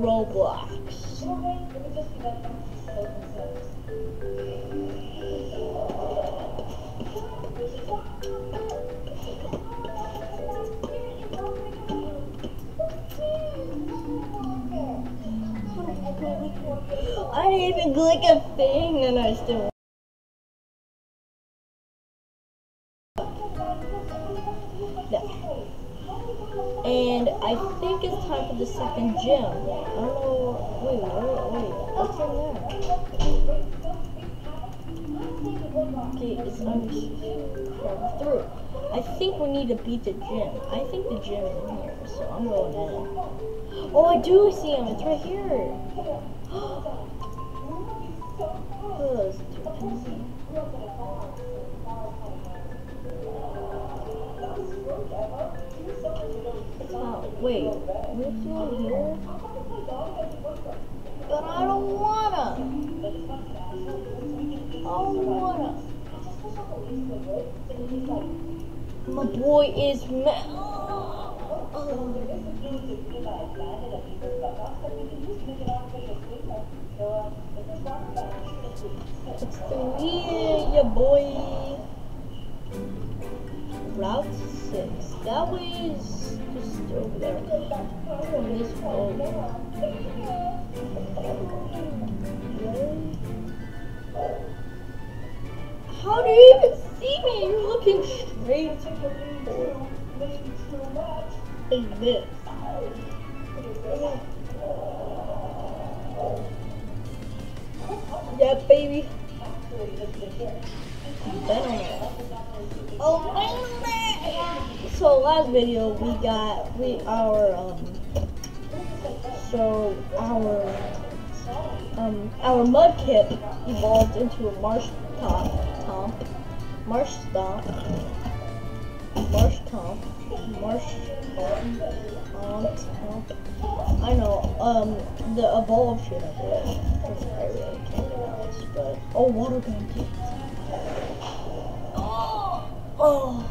Roblox. I didn't even click a thing and I still gym. I don't know. Wait, wait, wait. What's in there? Okay, it's uncrowded through. I think we need to beat the gym. I think the gym is in here, so I'm going in. Oh, I do see him. It's right here. Wait. Still here? But I don't wanna. I don't wanna. My boy is ma- It's three, your boy. Route 6. That just How do you even see me? You're looking straight. Like this. Yeah, baby. Oh, baby. So last video we got we our um so our um our Mudkip evolved into a marsh top tomp marsh stomp marsh tomp marsh tomp tomp I know um the shit of it but oh water gun oh oh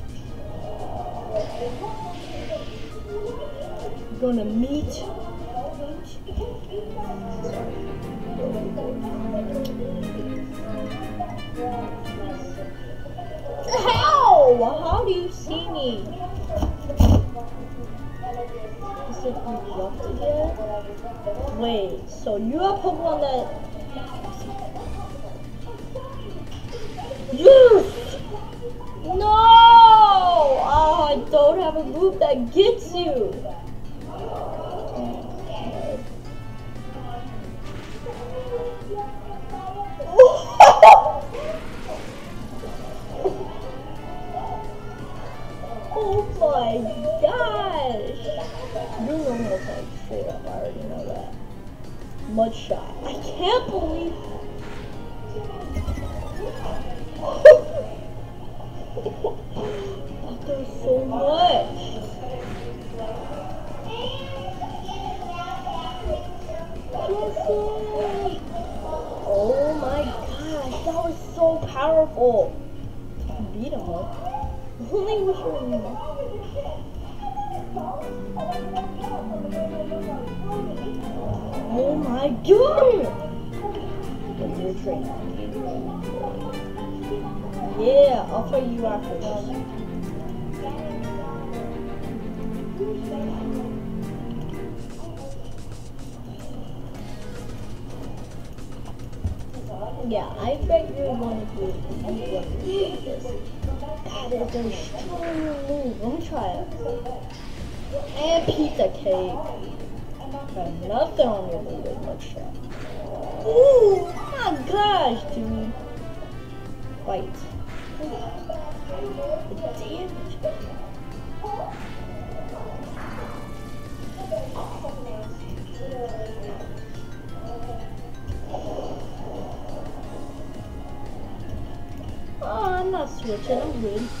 Gonna meet. How? How do you see me? Is it unlocked? Wait, so you have Pokemon that... Yes! No! Oh, I don't have a move that gets you! Oh my gosh! You know how to fight straight up, I already know that. Mud shot. I can't believe so much. Jesse! Oh my gosh, that was so powerful. Beat him up. Only wish we were Oh my god! Yeah, I'll fight you after this. Yeah, I bet you're want to do this. That is a strong move. Let me try it. And pizza cake. Got nothing on your little much shot. Ooh, my gosh, dude. Fight. The damage. literalmente.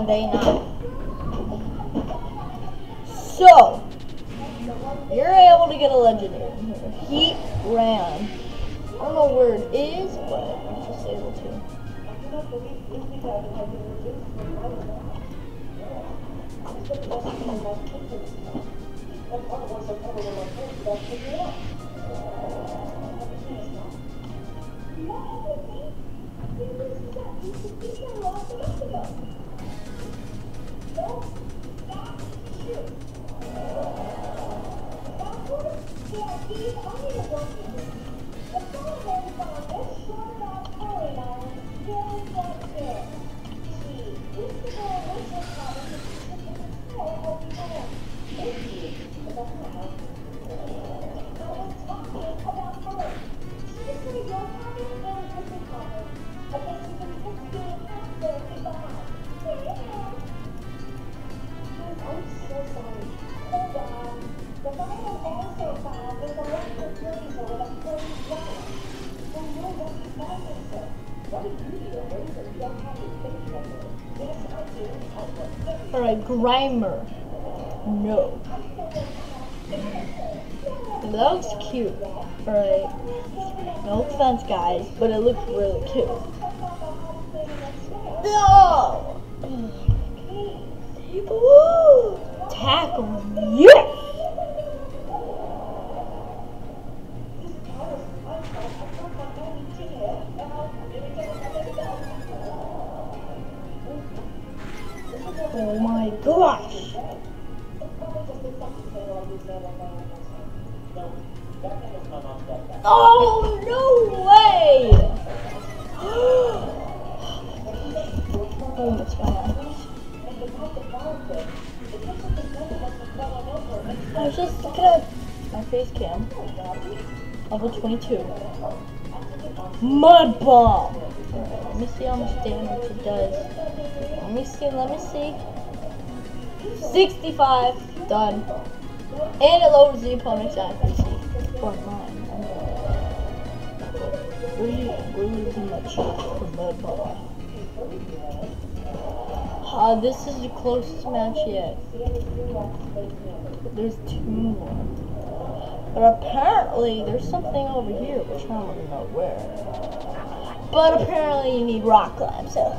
daí na né? Grimer. No. That looks cute. Alright. No offense, guys, but it looks really cute. Done. And it lowers the opponent's accuracy. Or mine. We're losing much promote ball. Uh, this is the closest match yet. There's two more. But apparently, there's something over here, which I don't know where. But apparently, you need rock climb, so.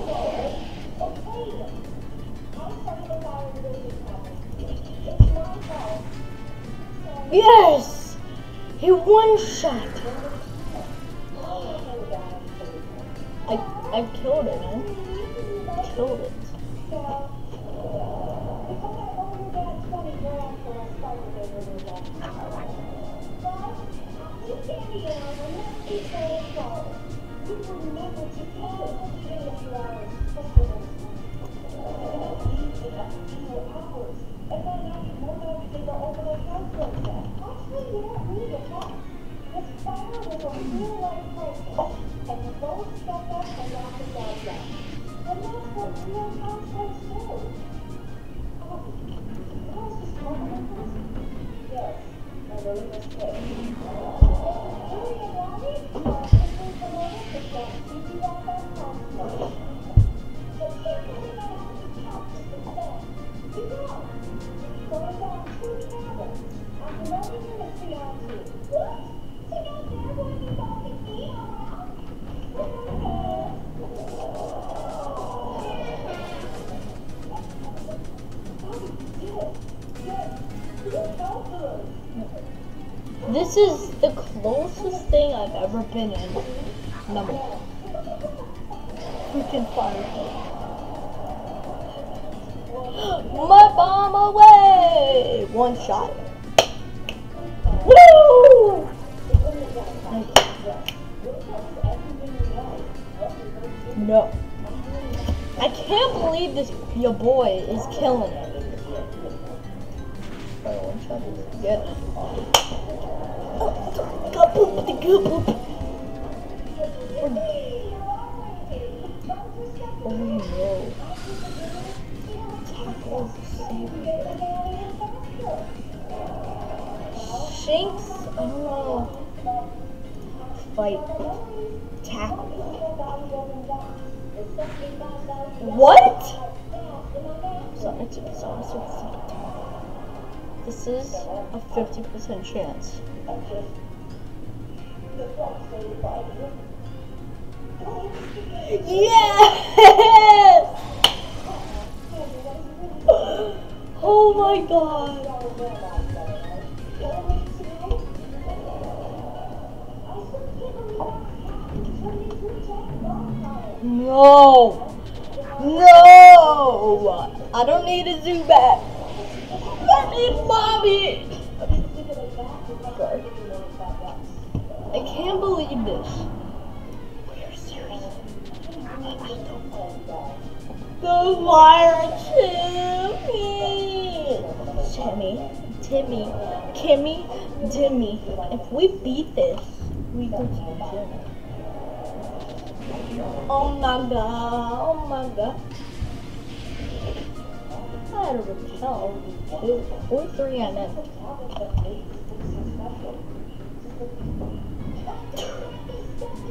Yes! He one shot. I I killed it, man. Killed it. Ever been in. Number freaking fire. My bomb away! One shot. Woo! No. I can't believe this your boy is killing it. Alright, one shot is good. A 50% chance. Yes! Oh my god. No. No. I don't need a Zubat. I need Bobby. I can't believe this. We are. The wire Timmy. Timmy. Timmy. Kimmy. Timmy. If we beat this, we go to the. Oh my god. Oh my god. I had a repel. Or three and then.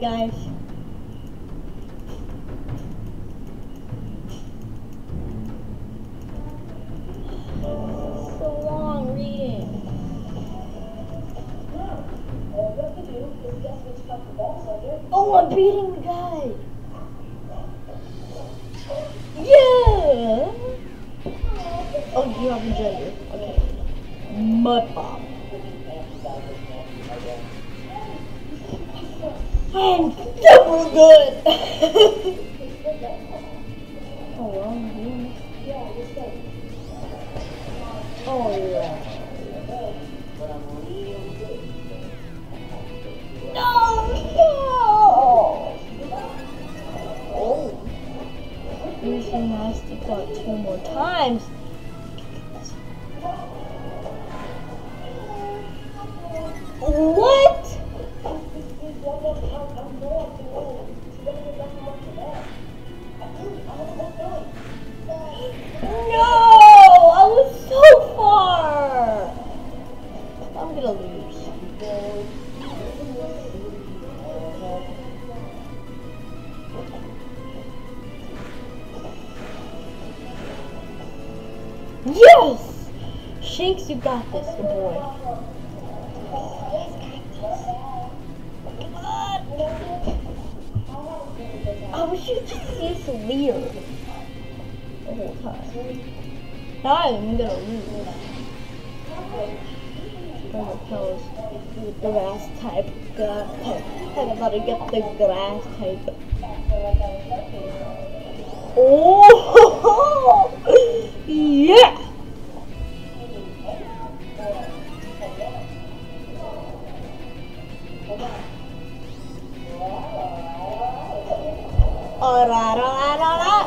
guys. Yes! Shanks, you got this, good boy. I wish you could see this weird the whole time. Now I'm gonna lose. Oh, repels the grass type. Grass type. I'm about to get the grass type. Oh! yeah! Alright, alright, alright.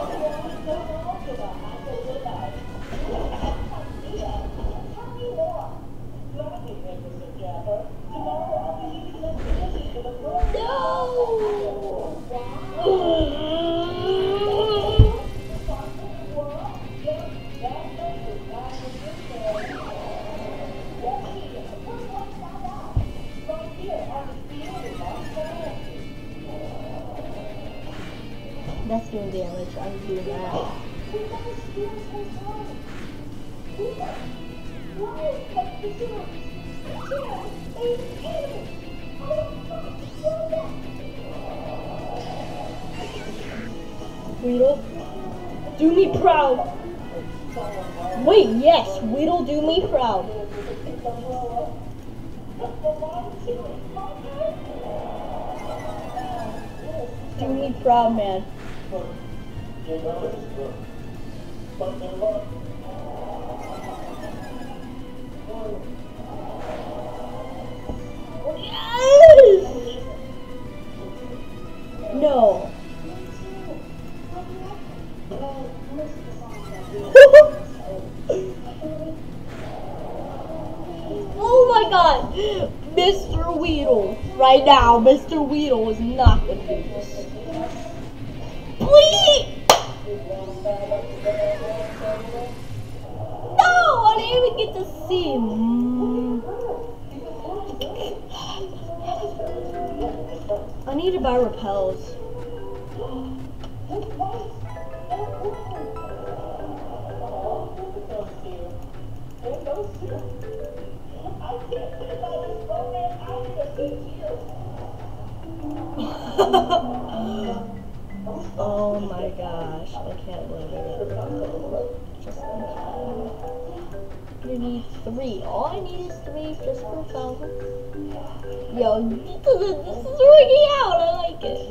Weedle, do me proud. Wait, yes, Weedle, do me proud. Do me proud, man. Yes! Right now, Mr. Weedle is not gonna. Please! No! I didn't even get to see him. I need to buy repels. oh my gosh, I can't believe it. Just. You need three. All I need is three just for fun. Yo, this is, working out. I like it.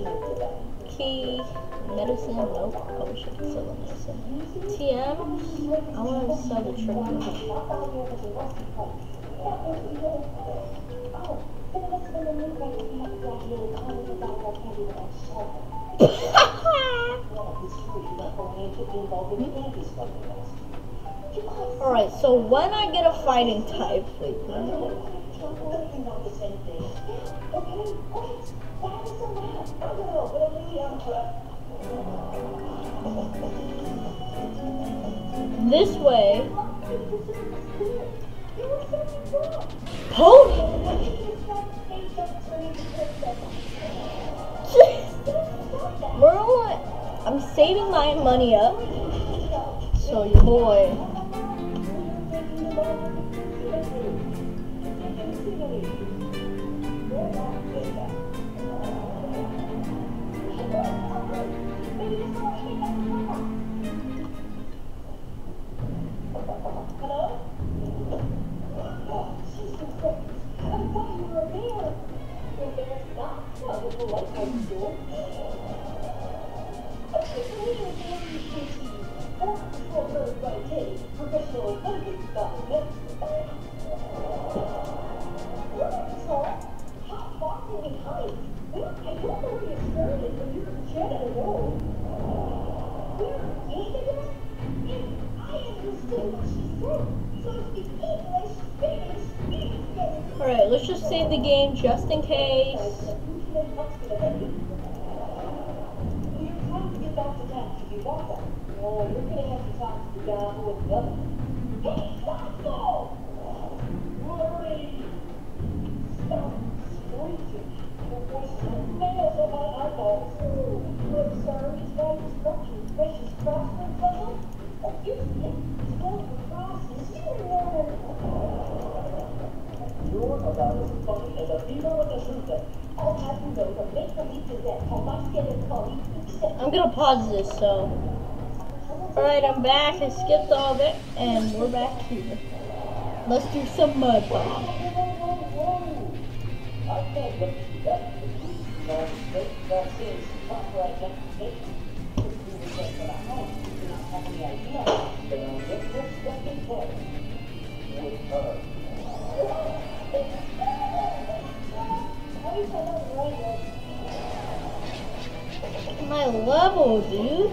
Key, medicine, nope. Should sell the medicine. TM, I want to sell the trick. Alright, so when I get a fighting type, let this way. Pony! We're I'm saving my money up. So your boy. The game just in case. I'm gonna pause this, so. Alright, I'm back. I skipped all of it, and we're back here. Let's do some mud bomb. My level, dude.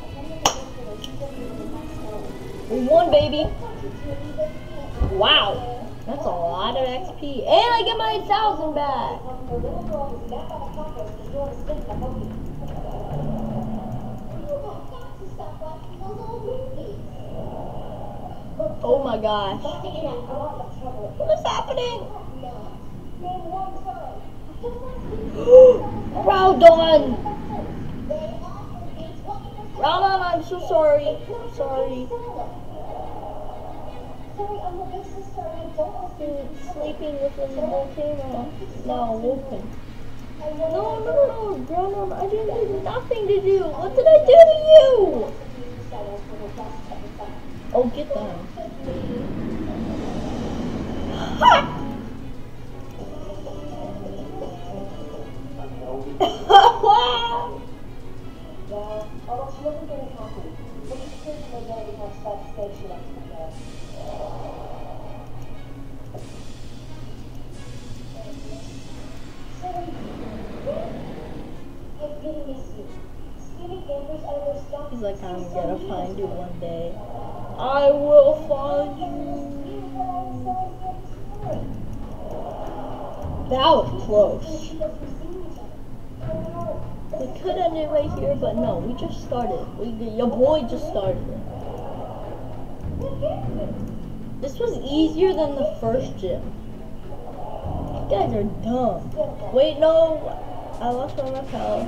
XP. And I get my 1,000 back. Oh my gosh. What's happening? Round on. Round on, I'm so sorry. I'm sorry. Sleeping within the volcano. No, Wolfen. No, no, no, no, I didn't do nothing to do. What did I do to you? Oh, get them. He's like, I'm gonna find you one day. I will find you. That was close. We could end it right here, but no, we just started. We, your boy just started. This was easier than the first gym. You guys are dumb. Wait, no. I lost my pals.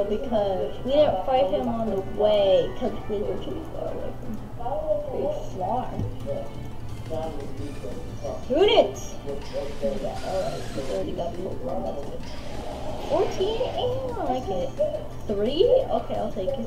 So because we didn't fight him on the way because we were too far away from it! Yeah, alright, we already got Pokemon, that's good. 14 and I like it. Three? Okay, I'll take it.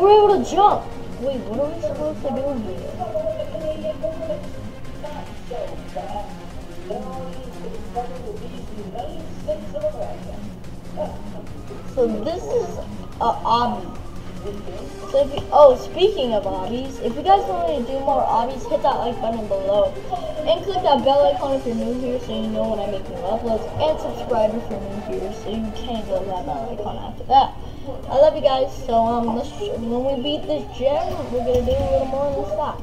we're able to jump! Wait, what are we supposed to do here? So this is a obby. So if you, oh, speaking of obbies, if you guys want me to do more obbies, hit that like button below. And click that bell icon if you're new here so you know when I make new uploads. And subscribe if you're new here so you can go that bell icon after that. I love you guys, so um, let's, when we beat this gym, we're gonna do a little more on this spot.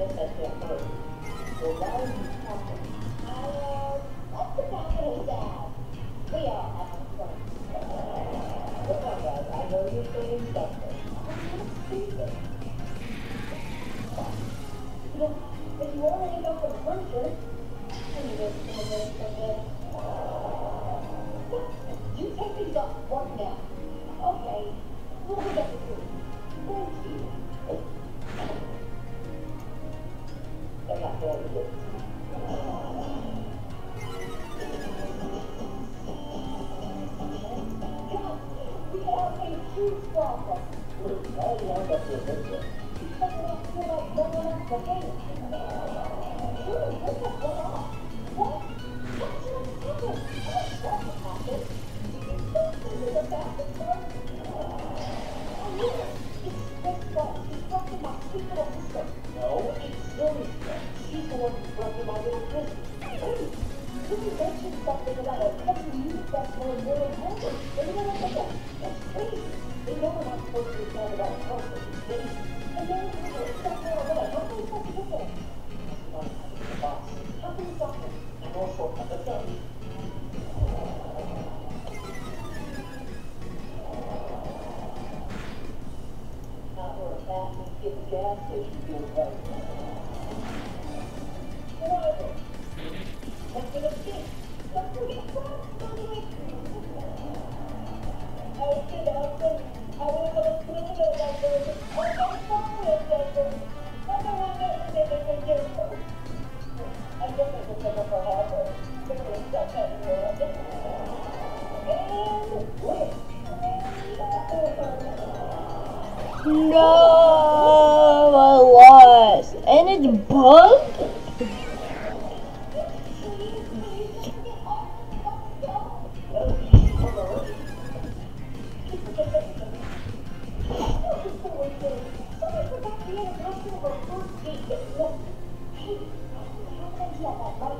just as they occur, allowing Thank you. 现在都。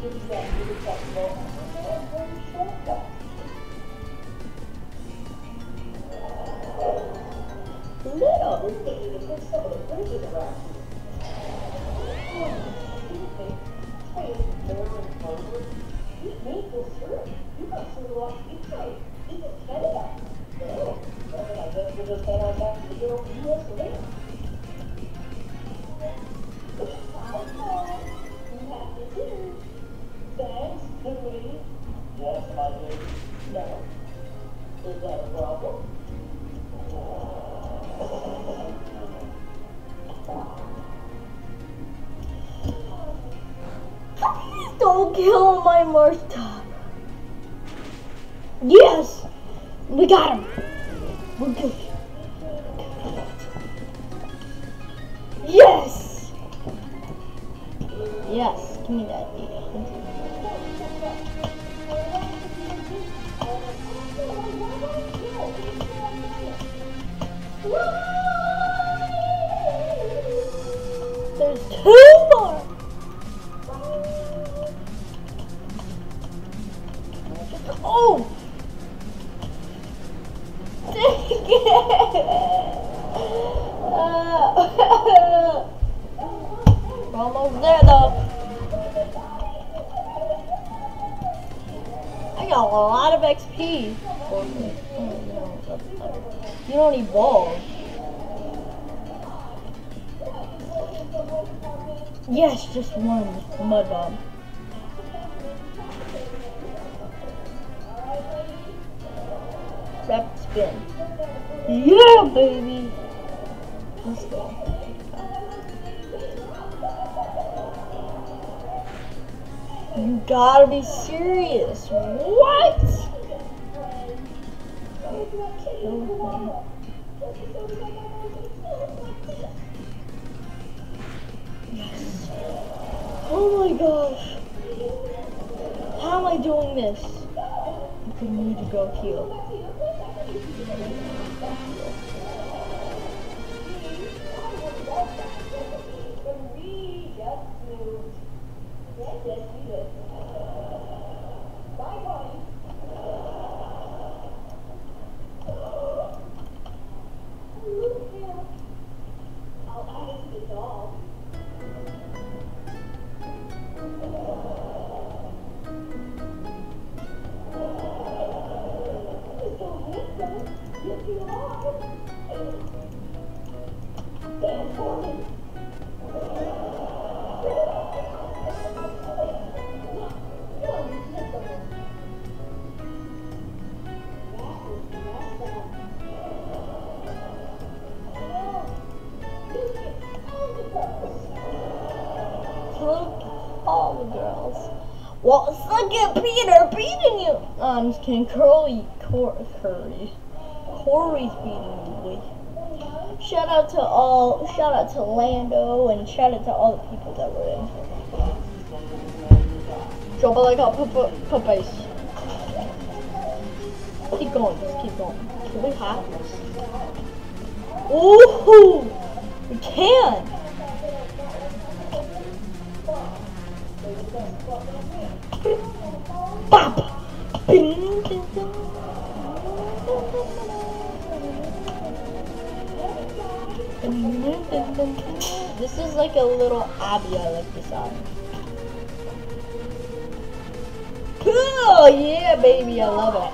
promise you that you would festival. I'm very short guy. Little. Yes, Yes, just one mud bomb. Rep spin. Yeah, baby. Let's go. You gotta be serious. What? Oh my gosh. How am I doing this? I need to go heal. Kidding. Curly, Cor Curry. Corey's beating boy. Shout out to all, shout out to Lando, and shout out to all the people that were in. Drop it like a pup- puppies. Keep going, just keep going. Can we hop? Ooh! We can! Bop! This is like a little Abby. I like this song. Cool! Yeah, baby, I love it.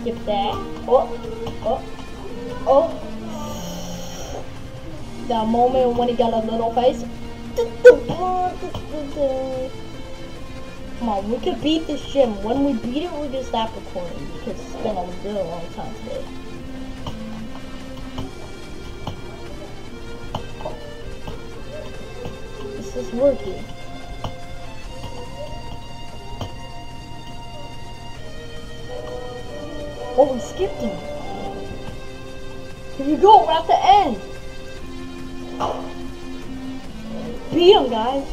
Skip that. Oh, oh, oh. That moment when he got a little face. Come on, we could beat this gym. When we beat it, we can stop recording because it's been a really long time today. This is working. Oh, we skipped him. Here you go, we're at the end. Beat him, guys.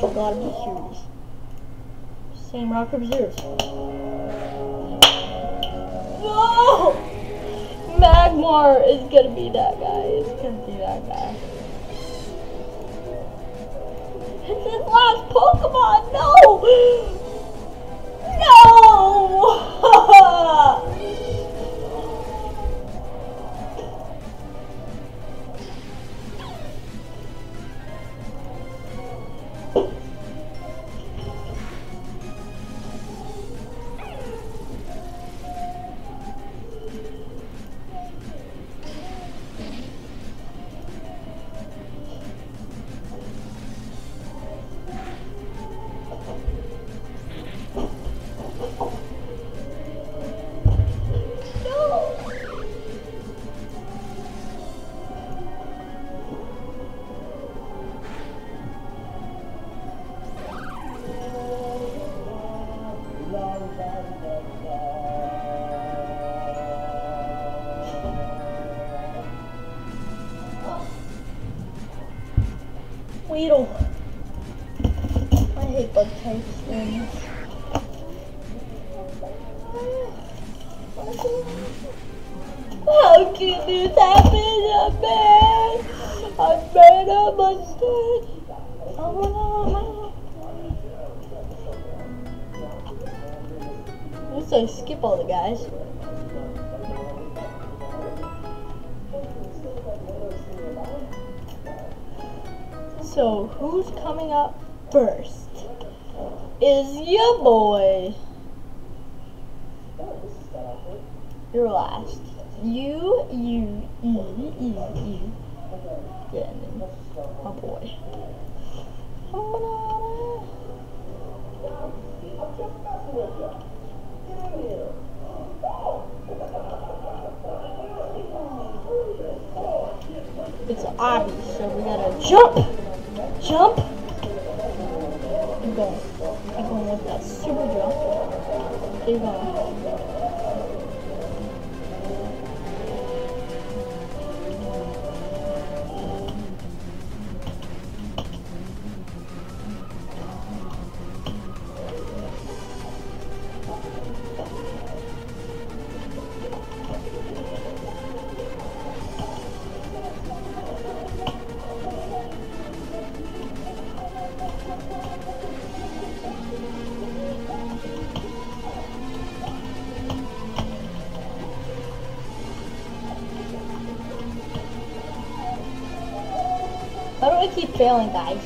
You gotta be serious. Same rock paper scissors. No! Magmar is gonna be that guy. It's gonna be that guy. It's his last Pokemon! No! No! So who's coming up first? Is your boy. You're last. You, you, you. Yeah, and then my boy. It's obvious, so we gotta jump! Jump! I'm going. I'm going with that super jump. Failing, guys?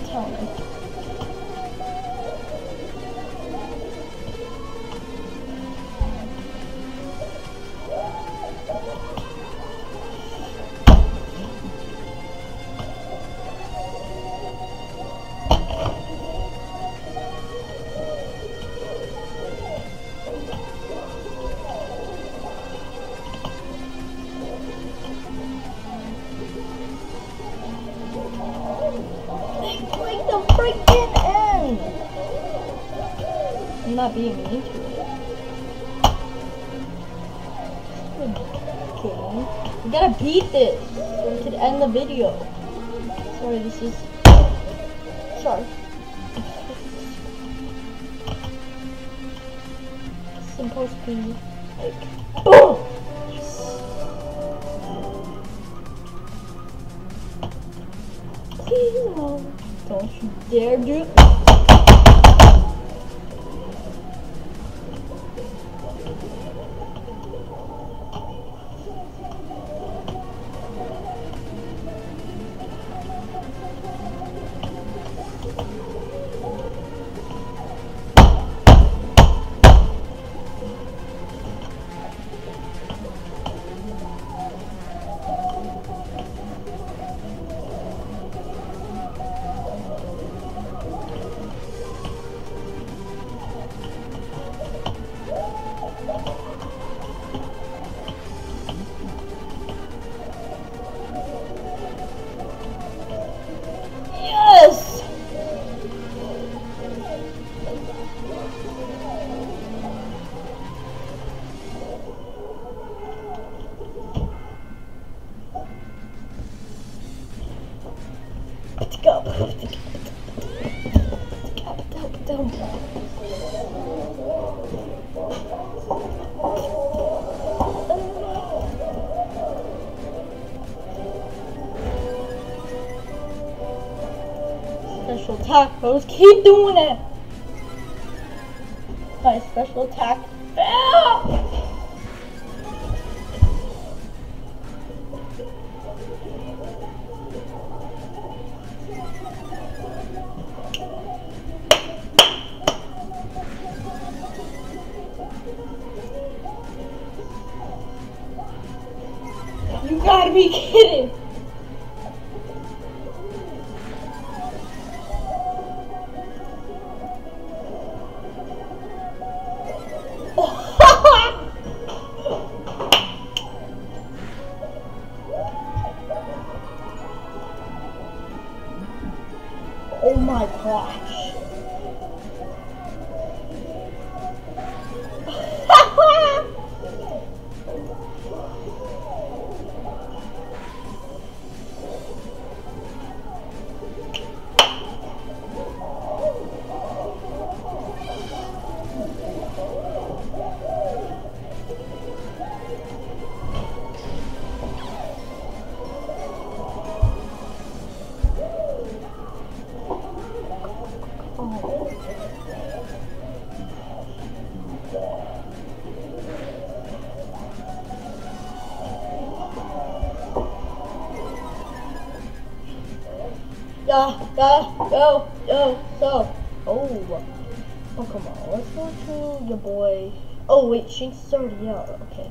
Not being mean to it. Okay. We gotta beat this so we can end the video. Sorry, this is. Sorry. To be like. Boom! Don't you dare do. Let's go. Special attack, bros. Keep doing it. My special attack. Ah! Gotta be kidding! Yeah, yeah, go, go. Oh. Oh, come on. Let's go to your boy. Oh, wait, Shinx is already out. Okay.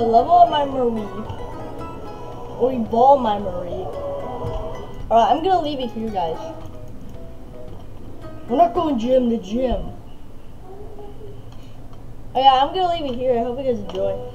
Level up my Mareep. Or evolve my Marie. Alright, I'm gonna leave it here, guys. We're not going gym to gym. Oh yeah, I'm gonna leave it here. I hope you guys enjoy.